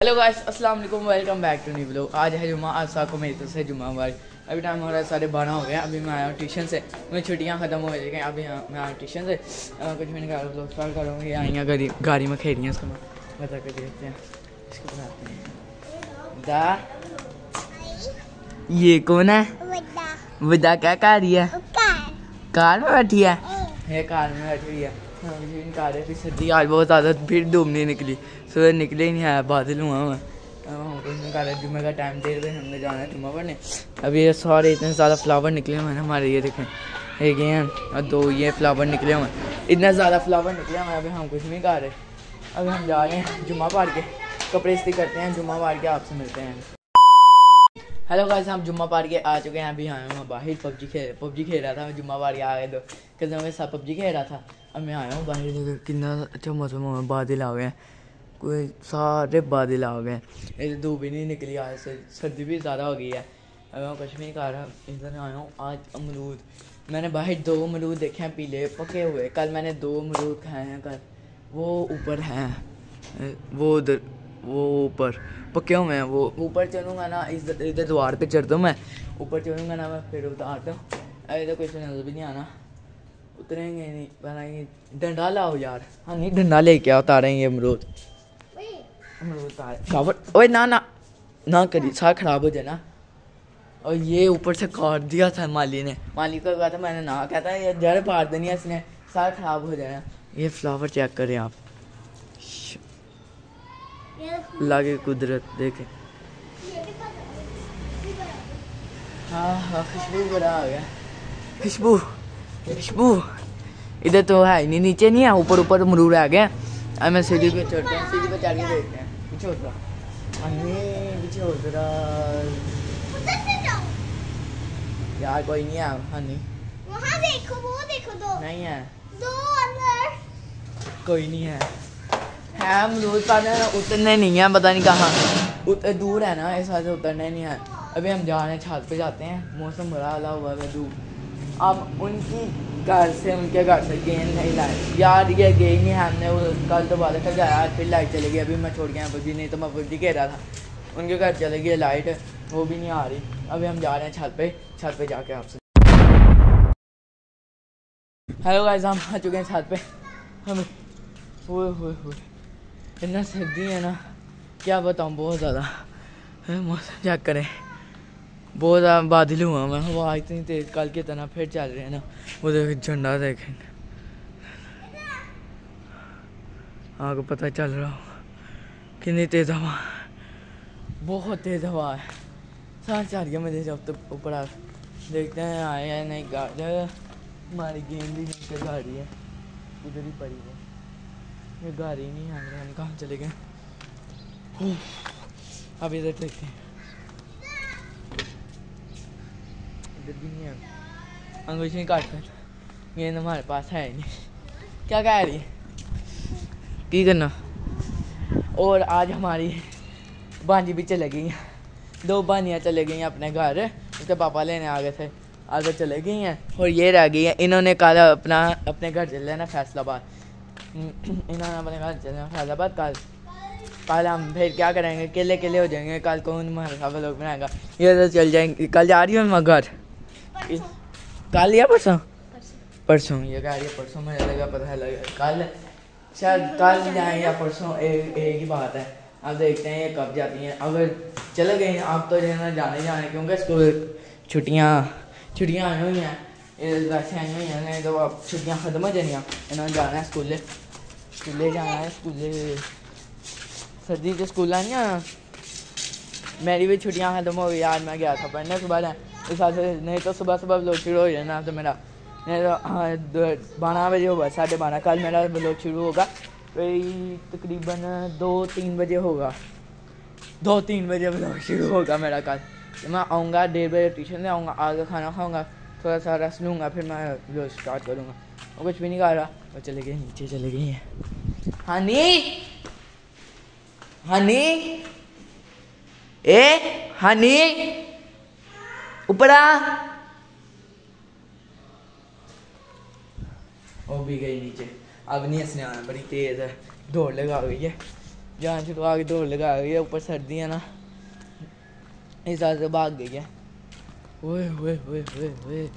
Hello guys अस्सलाम वालेकुम welcome back to new vlog आज है जुमा आज साको मेरी तरफ़ से जुमा मुबारक अभी टाइम हो रहा है साढ़े बारह हो गए अभी मैं आया हूँ ट्यूशन से। मेरी छुट्टियाँ ख़त्म हो गई अभी यहाँ मैं आया ट्यूशन से। अ, कुछ मैंने कहा ब्लॉग स्टार्ट करूँगी। आई हैं गाड़ी गाड़ी में खेल रही हैं उसको मैं बता कर देखते हैं। इसको बनाते हैं। दा। ये कौन है? विदा क्या कर रही है? कार। में बैठी है? ये कार में बैठी हुई है। हाँ, कार है। सर्दी आज बहुत ज़्यादा भीड़ धूप नहीं निकली। सुबह निकले ही नहीं, आया बादल हुआ अब कहा जुम्मे का टाइम दे रहे हमने जाना है जुम्मा पढ़ने। अभी ये सारे इतने ज़्यादा फ्लावर निकले हुए हैं हमारे, ये देखें। एक ये और दो ये फ्लावर निकले हुए हैं। इतने ज़्यादा फ्लावर निकले हुए हैं अभी हम कुछ नहीं खा रहे। अभी हम जा रहे हैं जुम्मा पार के। कपड़े इस्त्री करते हैं, जुम्मा पार के आपसे मिलते हैं। हेलो गाइस हम जुम्मा पार के आ चुके हैं, अभी आए हूँ बाहर। पबजी खेल पबजी खेल रहा था मैं जुम्मा पार के आ गए तो। कसम के साथ पबजी खेल रहा था। अब मैं आया हूँ बाहर, कितना अच्छा मौसम बादल आ गए हैं। सारे बादल आ गए। इधर धूप भी नहीं निकली, आज से सर्दी भी ज़्यादा हो गई है। अब मैं कुछ नहीं खा रहा, इधर आया हूँ, आज अमरूद। मैंने बाहर दो अमरूद देखे हैं, पीले पके हुए। कल मैंने दो अमरूद खाए हैं, कल। वो ऊपर हैं। वो उधर, वो ऊपर। पके हुए हैं, वो ऊपर चलूँगा ना, इस इधर द्वार पे चढ़ दूँ मैं। ऊपर चढ़ूँगा ना मैं, फिर उतार दूँ अरे तो कुछ नज़र भी नहीं आना। उतरेंगे नहीं बनाएँगे डंडा लाओ यार। हाँ नहीं, डंडा लेके आओ, उतारेंगे अमरूद। ओए, ना ना। ना करी, सारा खराब हो जाए ना और ये ऊपर से काट दिया था माली ने। माली को कहा था, मैंने ना कहता ये जड़ पार देनी है इसने। सारा खराब हो जाएगा ये फ्लावर चेक करें आप। लागे कुदरत, देखे। हाँ हाँ खुशबू बड़ा आ गया। खुशबू खुशबू। इधर तो है नहीं, नीचे नहीं है, ऊपर ऊपर मरूर आ गए अब मैं सीढ़ी पे चढ़ते हैं सीढ़ी पे चढ़ के देखते हैं। पीछे उतरा अरे पीछे उतरा यार कोई नहीं है हाँ नहीं। वहाँ देखो वो देखो दो। नहीं है। दो अंदर। कोई नहीं है। है अमरूद पर उतरने नहीं है पता नहीं कहाँ। उतर दूर है ना इस वजह से उतरने नहीं है। अभी हम जा रहे हैं छत पे जाते हैं। मौसम बड़ा हला हुआ है धूप अब उनकी घर से उनके घर से गेंद नहीं लाए यार ये नहीं है हमने कल बाद तक आज फिर लाइट चली गई, अभी मैं छोड़ गया पबजी नहीं तो मैं पबजी कह रहा था। उनके घर चले गई लाइट वो भी नहीं आ रही। अभी हम जा रहे हैं छत पे छत पे जाके आपसे। हेलो गाइस हम आ चुके हैं छत पे। हम ओए इतना सर्दी है ना। क्या बताऊँ, बहुत ज़्यादा। मौसम चेक करें। बहुत बादल हुआ मैं हवा इतनी तेज कल की तरह फिर चल रहे हैं ना। वो देख, झंडा देखें आपको पता चल रहा हो, कितनी तेज़ हवा बहुत तेज़ हवा है। सार चढ़ गया मुझे जब तक ऊपर आ देखते हैं, आए या नहीं गाड़ी हमारी गेंद भी नीचे गाड़ी है। उधर ही पड़ी है। ये गाड़ी नहीं है हम कहाँ चले गए? अभी इधर देखते हैं। इधर भी नहीं है। अंकुश नहीं काट कर गेंद हमारे पास है नहीं। क्या कह रही की करना? और आज हमारी भांजी भी चले गई दो भानियाँ चले गई अपने घर। उसके पापा लेने आ गए थे। आगे चले गई हैं। और ये रह गई हैं। इन्होंने कल अपना, अपने घर चल लेना फैसलाबाद। इन्होंने अपने घर चलना फैसलाबाद कल। कल हम फिर क्या करेंगे? केले केले हो जाएँगे। कल कौन हमारे साथ लोग बनाएगा। ये तो चल जाएँगे। कल जा रही हूँ मैं घर। कल या परसों? परसों। ये कह रही है परसों मुझे लगा पता लगा कल शायद कल जाए या परसों एक एक ही बात है। अब देखते हैं ये कब जाती हैं। अगर चले गए हैं आप तो जाना जाने जाने क्योंकि स्कूल छुट्टियाँ छुट्टियाँ आई हुई हैं। वैसे आई हुई हैं नहीं तो अब छुट्टियाँ ख़त्म हो जानियाँ। इन्होंने जाना है स्कूल। स्कूले जाना है स्कूले। सर्दी के स्कूल नहीं आना मेरी भी छुट्टियाँ ख़त्म हो गई यार मैं गया था पढ़ने सुबह है इस हिसाब से नहीं तो सुबह सुबह ब्लॉग शुरू हो जाना तो मेरा नहीं तो बारह बजे होगा साढ़े बारह कल मेरा ब्लॉग शुरू होगा कोई तकरीबन दो तीन बजे होगा दो तीन बजे ब्लॉग शुरू होगा मेरा कल मैं आऊँगा डेढ़ बजे ट्यूशन से आऊँगा आगे खाना खाऊँगा थोड़ा सा रेस्ट लूँगा फिर मैं ब्लॉग स्टार्ट करूँगा और कुछ भी नहीं खा रहा और चले गए नीचे चले गई हैं हनी हनी ए हनी ऊपर। आ वो भी गई नीचे। अब नहीं हंसने आना बड़ी तेज है। दौड़ लगा गई है। जान छुड़वा के दौड़ लगा गई है। ऊपर सर्दी है ना। इस हिसाब से भाग गई है। ओए ओए ओए ओए ओए।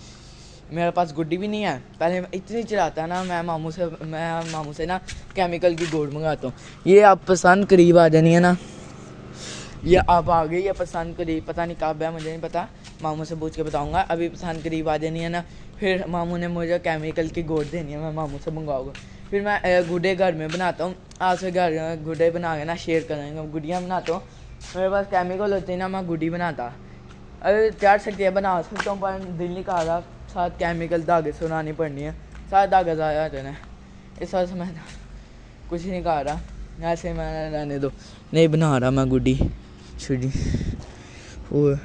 मेरे पास गुड्डी भी नहीं है। पहले इतनी चलाता ना, मैं मामू से, मैं मामू से ना केमिकल की गोड मंगाता हूँ। ये आप पसंद करीब आ जानी है ना। ये आप आ गई है पसंद करीब। पता नहीं कब है, मुझे नहीं पता। मामू से पूछ के बताऊँगा। अभी पसंद करीब आ जानी है ना, फिर मामू ने मुझे केमिकल की गोद देनी है, मैं मामू से मंगवाऊँगा फिर मैं गुड्डे घर में बनाता हूँ। आज से घर में गुड्डे बना के ना शेयर करेंगे गुड्डियाँ बनाता हूँ। मेरे पास केमिकल होती हैं ना, मैं गुड्डी बनाता। अरे चार सब्ज़ियाँ बना सकता हूँ, पर दिल नहीं कहा साथ केमिकल धागे से बनानी पड़नी है। साथ धागे ज़्यादा हैं इस वजह से मैं कुछ नहीं कर रहा। ऐसे मैं रहने दो। नहीं बना रहा मैं गुड्डी शुडी वो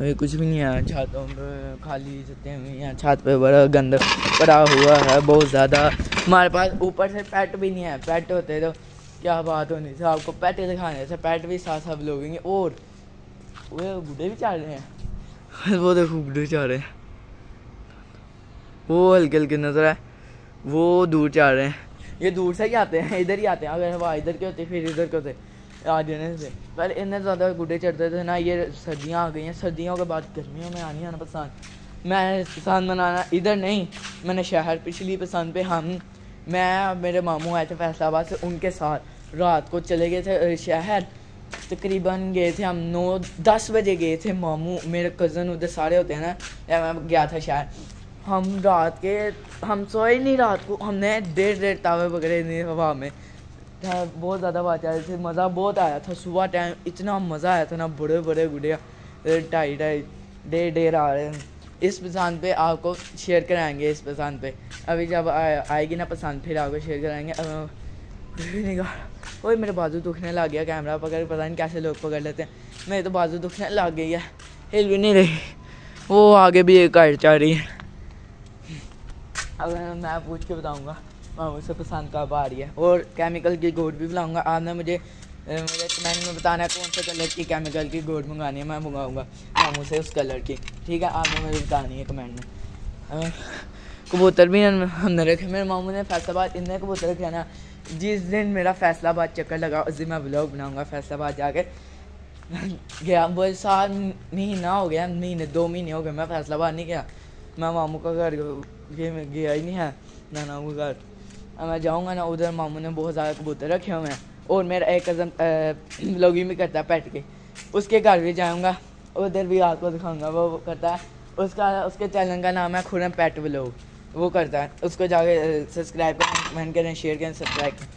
अभी कुछ भी नहीं है छतों पे खाली छतें हुई हैं छत पे बड़ा गंद पड़ा हुआ है बहुत ज़्यादा। हमारे पास ऊपर से पेट भी नहीं है पेट होते तो क्या बात होनी थी आपको पेट दिखाने से पेट भी साथ सब लोग और वो बूढ़े भी चल रहे हैं। वो देखो बूढ़े चल रहे हैं। वो हल्के हल्के नज़र है वो दूर चल रहे हैं। ये दूर से ही आते हैं इधर ही आते हैं अगर हवा इधर के होते फिर इधर के होते। आ जाने से पहले इतने ज़्यादा गुड्डे चढ़ते थे ना ये सर्दियाँ आ गई हैं सर्दियों के बाद गर्मियों में आनी आना पसंद। मैं पसंद मनाना इधर नहीं, मैंने शहर पिछली पसंद पे हम, मैं, मेरे मामू आए थे फैसलाबाद से, उनके साथ रात को चले गए थे शहर। तकरीबन गए थे हम नौ, दस बजे गए थे मामू, मेरे कज़न उधर सारे होते हैं ना मैं गया था शहर। हम रात के, हम सोए नहीं रात को, हमने डेढ़ डेढ़ तावे पकड़े नहीं हवा में। था, बहुत ज़्यादा बात आ रही थी, मज़ा बहुत आया था, सुबह टाइम इतना मज़ा आया था ना, बड़े बड़े गुड़िया ढाई ढाई डेढ़ डेढ़ आ रहे हैं। इस पसंद पे आपको शेयर कराएँगे, इस पसंद पे। अभी जब आएगी ना पसंद फिर आपको शेयर कराएँगे। कुछ नहीं कहा ओए, मेरे बाजू दुखने लग गया कैमरा पकड़, पता नहीं कैसे लोग पकड़ लेते हैं। मेरे तो बाजू दुखने लग गई है हिल भी नहीं रही। वो आगे भी एक गाइड चल रही है। अब मैं पूछ के बताऊँगा। मामू से पसंद कब आ रही है। और केमिकल की गोड भी बुलाऊँगा आपने मुझे मुझे कमेंट में बताना है कौन से कलर की केमिकल की गोड मंगानी है, मैं मंगाऊँगा। मामू से उस कलर की। ठीक है? आपने मुझे बतानी है कमेंट में। कबूतर भी हमने रखे। मेरे मामू ने फैसलाबाद इतने कबूतर रखे ना। जिस दिन मेरा फैसलाबाद चक्कर लगा, उस दिन मैं ब्लॉग बनाऊँगा फैसलाबाद जाके। गया वो साल, महीना हो गया, महीने, दो महीने हो गए, मैं फैसलाबाद नहीं गया। मैं मामू का घर, गया ही नहीं है नाना का घर। अब मैं जाऊँगा ना, उधर मामू ने बहुत ज़्यादा कबूतर रखे हुए हैं। और मेरा एक कज़न ब्लॉगिंग भी करता है पेट के। उसके घर भी जाऊँगा, उधर भी आपको दिखाऊँगा, वो करता है। उसका, उसके चैनल का नाम है खुरम पेट ब्लॉग वो करता है। उसको जाके सब्सक्राइब करें कमेंट करें शेयर करें सब्सक्राइब करें।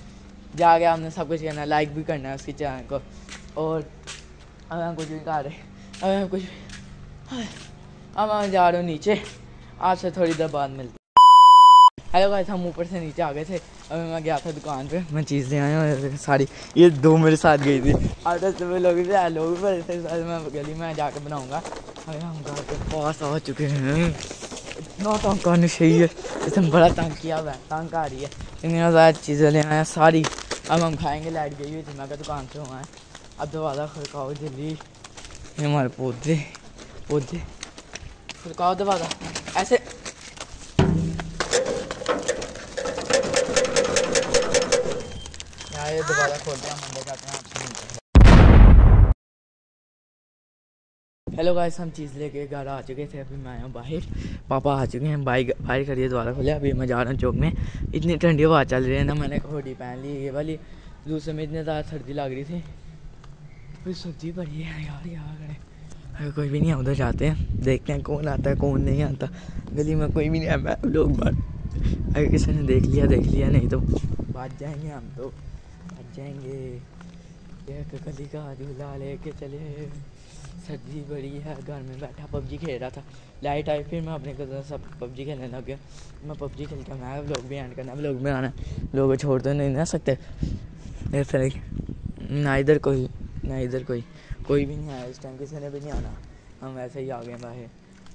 जाके आपने सब कुछ करना लाइक भी करना है उसके चैनल को। और अब हम कुछ भी कर रहे अब हम कुछ, अब मैं जा रहा हूँ नीचे। आपसे थोड़ी देर बाद मिलते हेलो गाइस हम ऊपर से नीचे आ गए थे। अभी मैं गया था दुकान पे। मैं चीज़ आया हूँ सारी ये दो मेरे साथ गई थी। आधे सुबह लोग आए लोग थे। मैं गली में जाके बनाऊँगा। अभी हम घर के पास आ चुके हैं। इतना तंग करनी चाहिए इसने बड़ा तंग किया हुआ है। तंग आ रही है। इतनी ज़्यादा चीज़ें ले आए सारी अब हम खाएँगे। लाइट गई हुई थी। मैं दुकान से हुआ है। अब दरवाज़ा खड़काओ जल्दी। हमारे पौधे। पौधे। खड़काओ दरवाज़ा ऐसे दोबारा खोलते हैं हैं आपसे हेलो गाइस हम चीज़ लेके घर आ चुके थे। अभी मैं हूँ बाहर। पापा आ चुके हैं बाइक बाहर है दोबारा खोले अभी मैं जा रहा हूँ चौक में। इतनी ठंडी हवा चल रही है ना, मैंने हुडी पहन ली। ये वाली दूसरे में इतनी ज़्यादा सर्दी लग रही थी। फिर सर्दी पड़ी है यार यहाँ अगर कोई भी नहीं उधर जाते हैं। देखते हैं कौन आता है, कौन नहीं आता। गली में कोई भी नहीं है लोग बात अगर किसी ने देख लिया देख लिया, नहीं तो बात जाएँगे हम तो। बात जाएँगे। एक गली का झूला लेके चले। सर्दी बड़ी है, घर में बैठा पबजी खेल रहा था। लाइट आई, फिर मैं अपने कज़न सब पबजी खेलने लग गया। मैं पबजी खेल के मैं लोग भी एंड करना लोग में आना लोग छोड़ तो नहीं ना सकते। ना इधर कोई, ना इधर कोई। कोई भी नहीं आया, इस टाइम किसी ने भी नहीं आना। हम वैसे ही आ गए बाहर।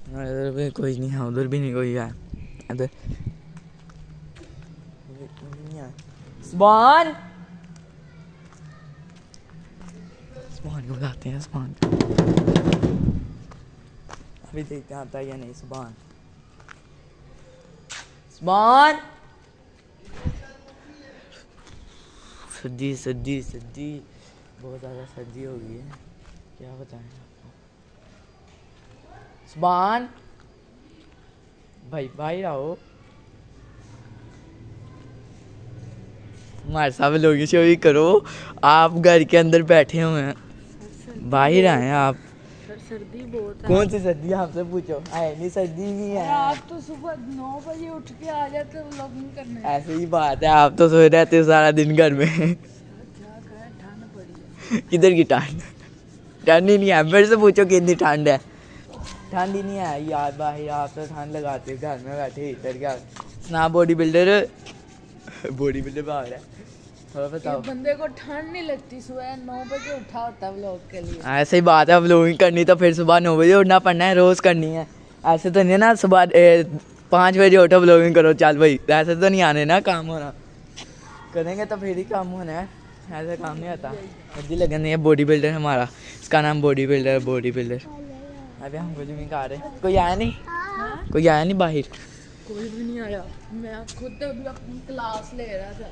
ना इधर भी कोई नहीं है, उधर भी नहीं कोई है। इधर नहीं है स्पान को बुलाते हैं को अभी देखते हैं आता है या नहीं स्पान स्पान सर्दी सर्दी सर्दी बहुत ज़्यादा सर्दी हो गई है। क्या बताएँ आपको? भाई भाई आओ हमारे साथ लोग करो। आप घर के अंदर बैठे हुए हैं। बाहर आए हैं आप। सर्दी बहुत है। कौन सी सर्दी? आपसे पूछो। है नहीं सर्दी नहीं है। आप तो सुबह नौ बजे उठ के आ जाते हो व्लॉगिंग करने। ऐसे ही बात है आप तो सोए रहते हो सारा दिन घर में। ठंड किधर की ठंड? ठंड ही नहीं है। मेरे से पूछो कितनी ठंड है। ठंड ही नहीं है। यार भाई आप तो ठंड लगाते हो घर में बैठे हीटर क्या? ना बॉडी बिल्डर। बॉडी बिल्डर बाहर है। बताओ। बंदे को ठंड नहीं लगती सुबह नौ बजे उठा होता है व्लॉग के लिए। ऐसे ही बात है व्लॉगिंग करनी तो फिर सुबह नौ बजे उठना पड़ना है रोज़ करनी है। ऐसे तो नहीं है ना सुबह पाँच बजे उठो व्लॉगिंग करो चल भाई ऐसे तो नहीं आने ना काम होना। करेंगे तो फिर ही काम होना है ऐसे काम नहीं आता। जल्दी लगन नहीं है बॉडी बिल्डर हमारा इसका नाम बॉडी बिल्डर बॉडी बिल्डर अभी हम कुछ नहीं खा रहे कोई आया नहीं? हाँ? कोई आया नहीं बाहर? कोई भी नहीं आया मैं खुद अभी अपनी क्लास ले रहा था।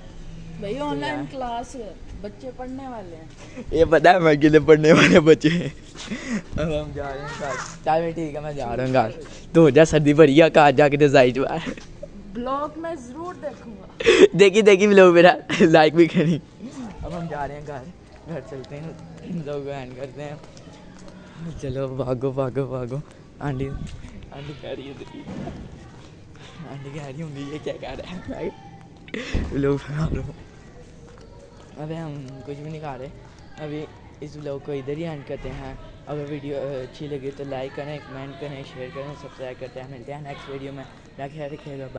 भाई ऑनलाइन क्लास बच्चे पढ़ने वाले हैं। ये पता है मैं अकेले पढ़ने वाले बच्चे। हैं अब हम जा रहे हैं घर। चल भाई ठीक है मैं जा रहा हूँ घर। तो हो जा सर्दी बढ़िया है जाके तो जाई बाहर ब्लॉग मैं ज़रूर देखूँगा। देखी देखी लोग मेरा। लाइक भी करी। अब हम जा रहे हैं घर। घर चलते हैं। लोग एंड करते हैं। चलो भागो भागो भागो। आंटी आंटी कह रही है आंटी कह रही होंगी ये क्या कह रहा है? लोग लो अबे हम कुछ भी नहीं खा रहे। अभी इस ब्लॉग को इधर ही एंड करते हैं। अगर वीडियो अच्छी लगी तो लाइक करें कमेंट करें शेयर करें सब्सक्राइब करते हैं। मिलते हैं नेक्स्ट वीडियो में। रखे रखेगा